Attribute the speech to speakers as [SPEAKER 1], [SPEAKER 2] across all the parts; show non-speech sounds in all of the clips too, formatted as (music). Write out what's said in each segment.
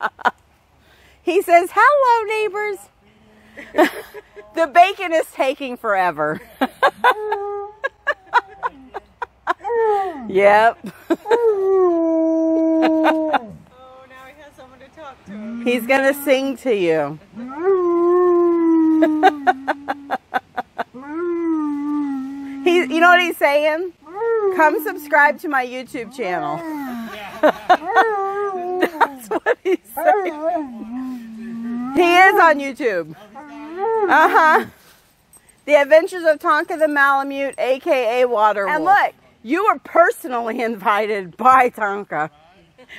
[SPEAKER 1] (laughs) he says, hello, neighbors. (laughs) the bacon is taking forever. (laughs) yep. He's going to sing to you. he, you know what he's saying? Come subscribe to my YouTube channel. That's what he's saying. He is on YouTube. Uh huh. The Adventures of Tonka the Malamute, aka Water And look, you were personally (laughs) invited by Tonka.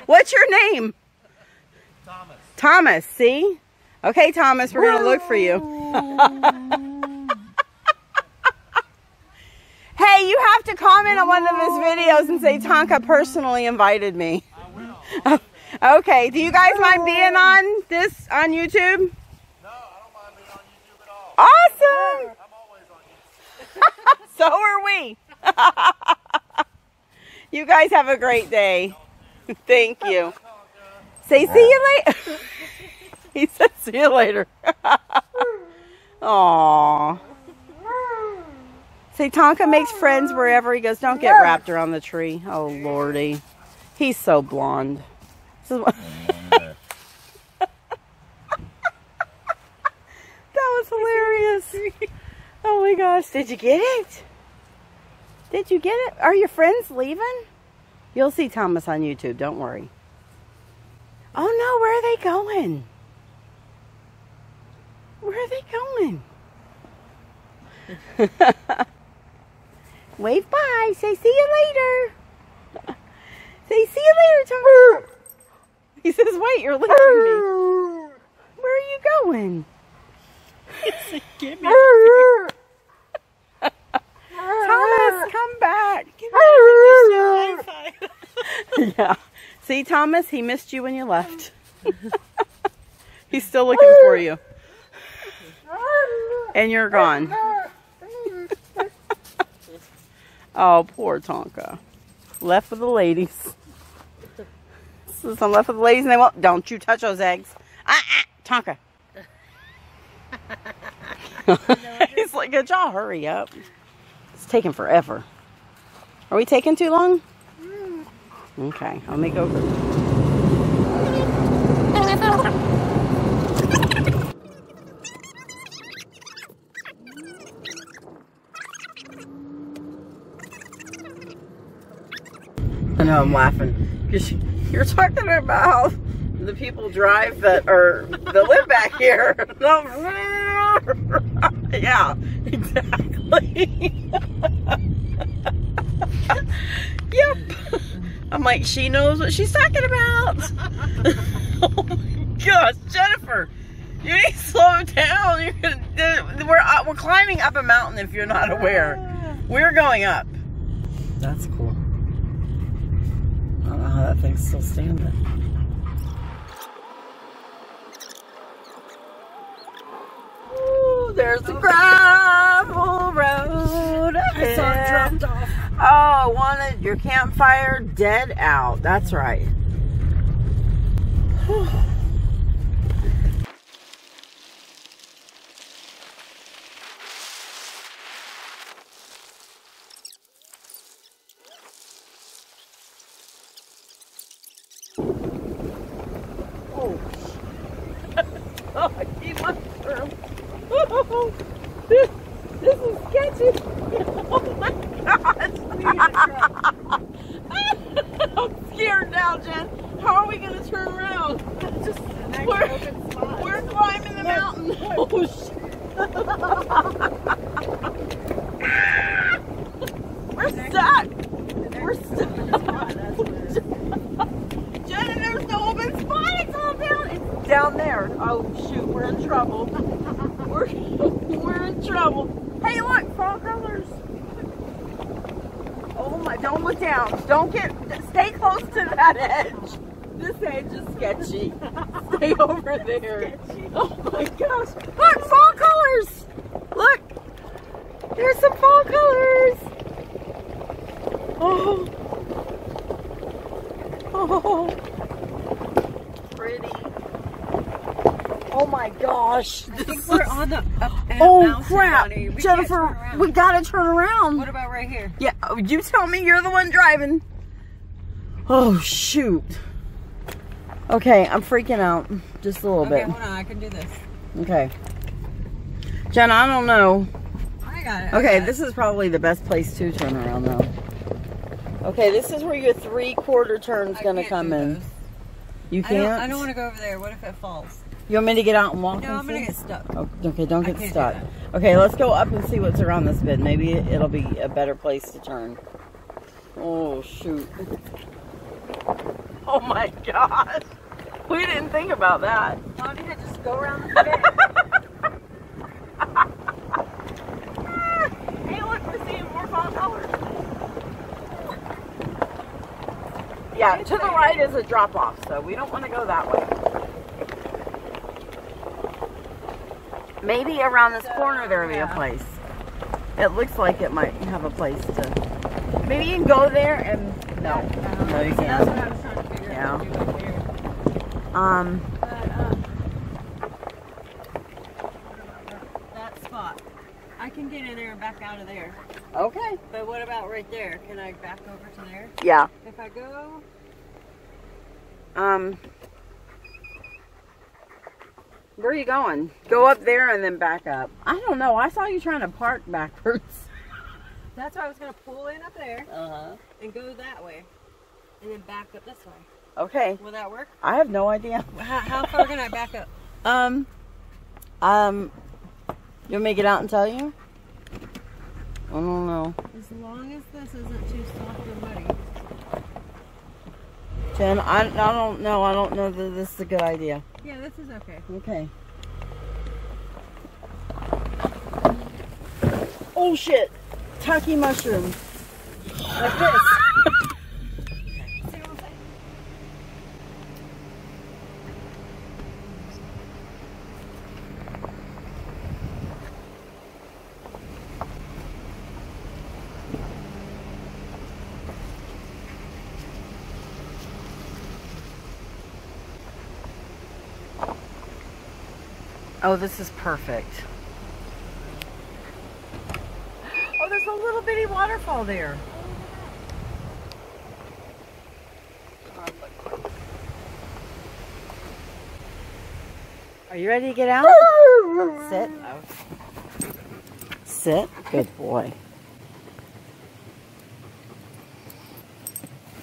[SPEAKER 1] What's your name?
[SPEAKER 2] Thomas.
[SPEAKER 1] Thomas, see? Okay, Thomas, we're going to look for you. (laughs) hey, you have to comment on one of his videos and say Tonka personally invited me.
[SPEAKER 2] I
[SPEAKER 1] will. (laughs) okay, do you guys mind being on this on YouTube?
[SPEAKER 2] No, I don't mind being on YouTube at all.
[SPEAKER 1] Awesome!
[SPEAKER 2] I'm always on YouTube.
[SPEAKER 1] so are we. (laughs) you guys have a great day. (laughs) Thank you. Say see you later. (laughs) he said see you later. Aww. Say Tonka makes friends wherever he goes. Don't get wrapped around the tree. Oh lordy. He's so blonde. that was hilarious. Oh my gosh. Did you get it? Did you get it? Are your friends leaving? You'll see Thomas on YouTube. Don't worry. Oh no, where are they going? Where are they going? (laughs) Wave bye. Say see you later. (laughs) Say see you later, Thomas. (laughs) He says, wait, you're leaving me. Where are you going?
[SPEAKER 3] Get me (laughs)
[SPEAKER 1] Thomas, come back. (laughs) yeah. See, Thomas, he missed you when you left. (laughs) He's still looking for you. And you're gone. oh, poor Tonka. Left with the ladies. So I'm left with the ladies and they won't. Don't you touch those eggs. Ah, ah Tonka. (laughs) He's like, good y'all hurry up. It's taking forever. Are we taking too long? Okay, I'll make over. I know I'm laughing because you're talking about the people drive that are that live back here. (laughs) yeah, exactly. (laughs) yep. I'm like, she knows what she's talking about. (laughs) oh my gosh, Jennifer, you need to slow down. You're gonna, we're uh, we're climbing up a mountain if you're not aware. We're going up. That's cool. I don't know how that thing's still standing. There's a gravel road.
[SPEAKER 3] I saw it dropped off.
[SPEAKER 1] Oh, wanted your campfire dead out. That's right. (sighs) (sighs) (sighs) oh. oh, he must oh, this, this is sketchy. Oh my gosh. I'm scared now, Jen. How are we going to turn around?
[SPEAKER 3] Just
[SPEAKER 1] we're, we're climbing the mountain. Oh, shit. we're stuck. We're stuck. Jen, there's no open spot. It's all down. It's down there. Oh, shoot. We're in trouble. We're, we're in trouble. Hey, look. Fall colors. Oh my, don't look down. Don't get, stay close to that edge. This edge is sketchy. Stay (laughs) over there. Oh my gosh. Look, fall colors. Look. There's some fall colors. Oh. Oh. Pretty. Oh my gosh.
[SPEAKER 3] I think we're on the up Oh,
[SPEAKER 1] oh
[SPEAKER 3] mountain,
[SPEAKER 1] crap.
[SPEAKER 3] We
[SPEAKER 1] Jennifer, we gotta turn around.
[SPEAKER 3] What about right here?
[SPEAKER 1] Yeah, oh, you tell me you're the one driving. Oh shoot. Okay, I'm freaking out just a little
[SPEAKER 3] Okay,
[SPEAKER 1] bit.
[SPEAKER 3] hold on. I can do this.
[SPEAKER 1] Okay. Jenna, I don't know.
[SPEAKER 3] I got it.
[SPEAKER 1] Okay,
[SPEAKER 3] got
[SPEAKER 1] this is probably the best place to turn around though. Okay, this is where your three quarter turn's
[SPEAKER 3] I
[SPEAKER 1] gonna come in.
[SPEAKER 3] those.
[SPEAKER 1] You can't?
[SPEAKER 3] don't, I don't want to go over there. What if it falls?
[SPEAKER 1] You want me to get out and walk
[SPEAKER 3] No,
[SPEAKER 1] and
[SPEAKER 3] I'm gonna get stuck.
[SPEAKER 1] Oh, okay, don't get
[SPEAKER 3] can't do
[SPEAKER 1] stuck. Okay, let's go up and see what's around this bend. Maybe it- it'll be a better place to turn. Oh, shoot. Oh my god. We didn't think about that.
[SPEAKER 3] Why don't you just go around the bend? (laughs)
[SPEAKER 1] Hey, look, we're seeing more fall colors. Yeah, to the right is a drop off, so we don't want to go that way. Maybe around this corner there'll be a place. It looks like it might have a place to. Maybe you can go there and. No. No, you
[SPEAKER 3] See, That's what
[SPEAKER 1] can't.
[SPEAKER 3] I was trying to figure
[SPEAKER 1] Yeah.
[SPEAKER 3] out. to do up here.
[SPEAKER 1] Um,
[SPEAKER 3] um, that spot. I can get in there and back out of there.
[SPEAKER 1] okay.
[SPEAKER 3] But what about right there? Can I back over to there?
[SPEAKER 1] Yeah.
[SPEAKER 3] If I go,
[SPEAKER 1] Um, where are you going? Go up there and then back up. I don't know. I saw you trying to park backwards. (laughs)
[SPEAKER 3] that's why I was gonna pull in up there
[SPEAKER 1] Uh huh.
[SPEAKER 3] and go that way, and then back up this way.
[SPEAKER 1] Okay.
[SPEAKER 3] Will that work?
[SPEAKER 1] I have no idea. (laughs)
[SPEAKER 3] How, how far can I back up?
[SPEAKER 1] Um, um, you want me to get out and tell you? I don't know.
[SPEAKER 3] As long as this isn't too soft or muddy.
[SPEAKER 1] Jen, I, I don't know. I don't know that this is a good idea.
[SPEAKER 3] Yeah, this is okay.
[SPEAKER 1] Okay. Oh shit! Taki mushroom. Like this. Oh, this is perfect. Oh, there's a little bitty waterfall there. Are you ready to get out? Sit. Sit. Good boy.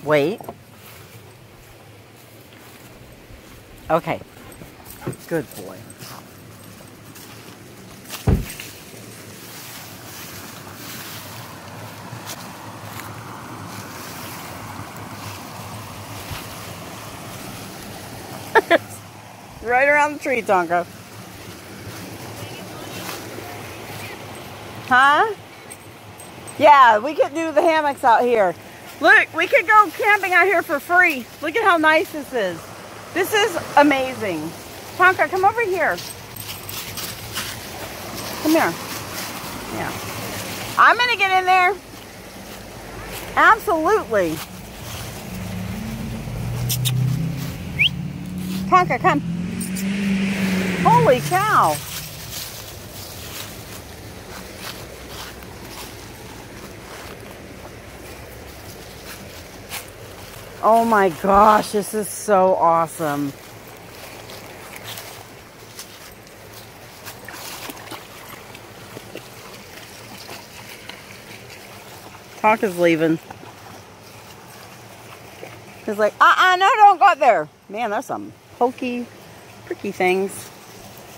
[SPEAKER 1] Wait. Okay. Good boy. Right around the tree, Tonka. Huh? Yeah, we could do the hammocks out here. Look, we could go camping out here for free. Look at how nice this is. This is amazing. Tonka, come over here. Come here. Yeah. I'm going to get in there. Absolutely. Tonka, come. Holy cow. Oh my gosh, this is so awesome. Talk is leaving. He's like, uh-uh, no, don't go up there. Man, that's some pokey, pricky things.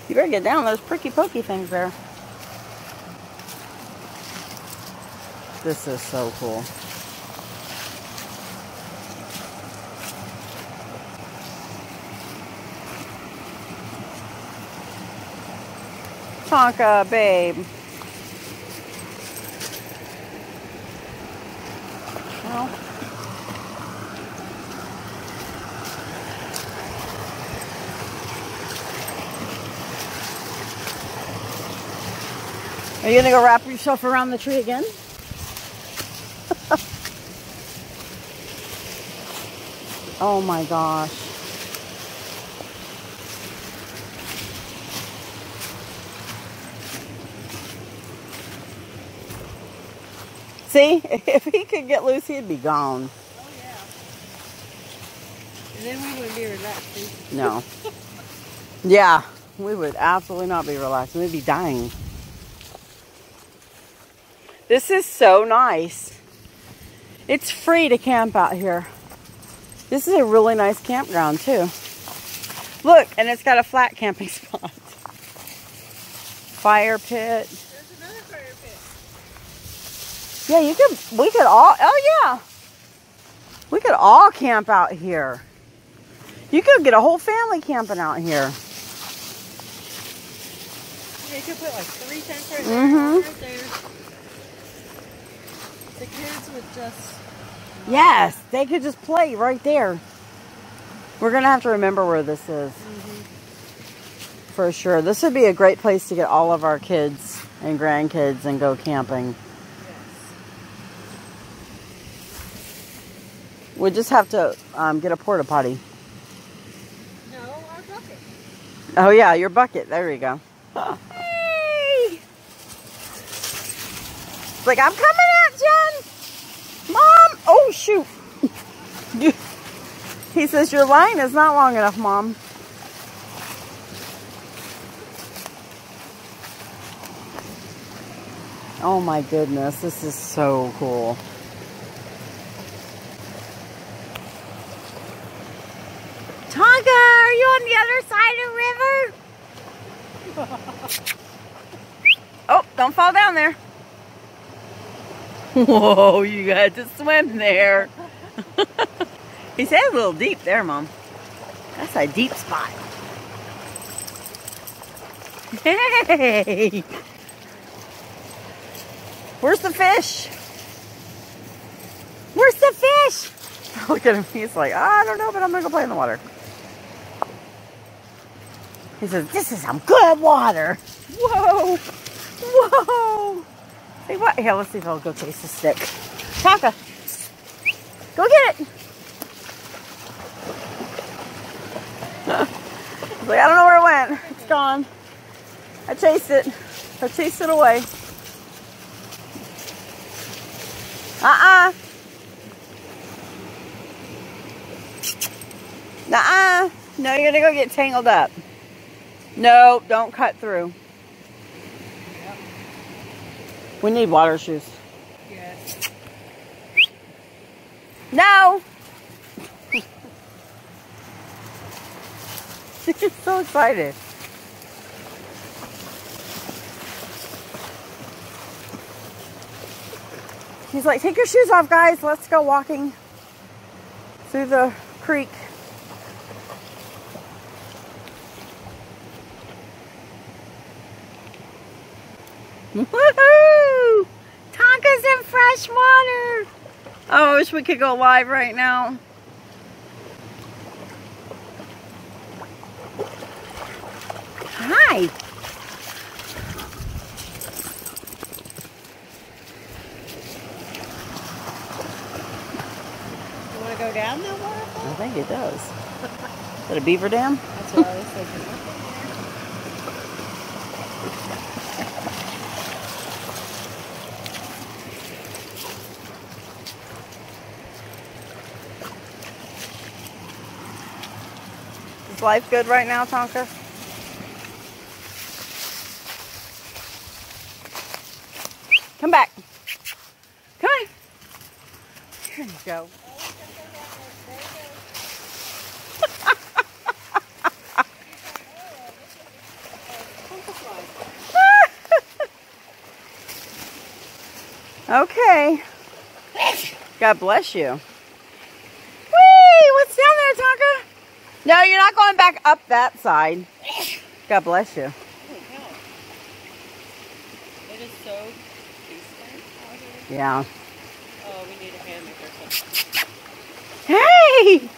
[SPEAKER 1] You better get down. those pricky, pokey things there. This is so cool. Tonka, babe. Are you gonna go wrap yourself around the tree again? (laughs) oh my gosh. See, (laughs) if he could get loose, he'd be gone.
[SPEAKER 3] Oh, yeah. And then we wouldn't be relaxing.
[SPEAKER 1] No. (laughs) yeah, we would absolutely not be relaxing. We'd be dying. This is so nice. It's free to camp out here. This is a really nice campground too. Look, and it's got a flat camping (laughs) spot. Fire pit.
[SPEAKER 3] There's another fire pit.
[SPEAKER 1] Yeah, you could, we could all, oh yeah. We could all camp out here. You could get a whole family camping out here.
[SPEAKER 3] Yeah, you could put like three tents right there, mm-hmm. right there. The kids would just.
[SPEAKER 1] Yes, they could just play right there. We're going to have to remember where this is. For sure. This would be a great place to get all of our kids and grandkids and go camping. We just have to um, get a porta potty.
[SPEAKER 3] No, our bucket.
[SPEAKER 1] Oh yeah, your bucket. There you go. Hey! It's like I'm coming Jen. Mom. Oh shoot. (laughs) he says your line is not long enough, Mom. Oh my goodness, this is so cool. Tonka, are you on the other side of the river? (laughs) oh, don't fall down there. (laughs) Whoa, you got to swim there. (laughs) he said a little deep there, Mom. That's a deep spot. Hey! Where's the fish? Where's the fish? (laughs) Look at him. He's like, I don't know, but I'm going to go play in the water. He says, this is some good water. Whoa. Whoa. Hey, what? Here, let's see if I'll go chase the stick. Tonka, go get it. He's (laughs) like, I don't know where it went. It's gone. I chased it. I chased it away. Uh-uh. Nuh-uh. No, you're gonna go get tangled up. No, don't cut through. We need water shoes.
[SPEAKER 3] Yes.
[SPEAKER 1] No! (laughs) She's so excited. He's like, take your shoes off, guys. Let's go walking through the creek. Woohoo! Tonka's in fresh water. Oh, I wish we could go live right now. Hi.
[SPEAKER 3] You want to go down that waterfall?
[SPEAKER 1] I think it does. Is that a beaver dam?
[SPEAKER 3] That's what I was thinking.
[SPEAKER 1] Life good right now, Tonka? Come back. Come on. Here you go. (laughs) okay. God bless you. Whee! What's down there, Tonka? No, you're not going back up that side. God bless you.
[SPEAKER 3] It is so peaceful out here.
[SPEAKER 1] Yeah.
[SPEAKER 3] Oh, we need a hammock or something.
[SPEAKER 1] Hey!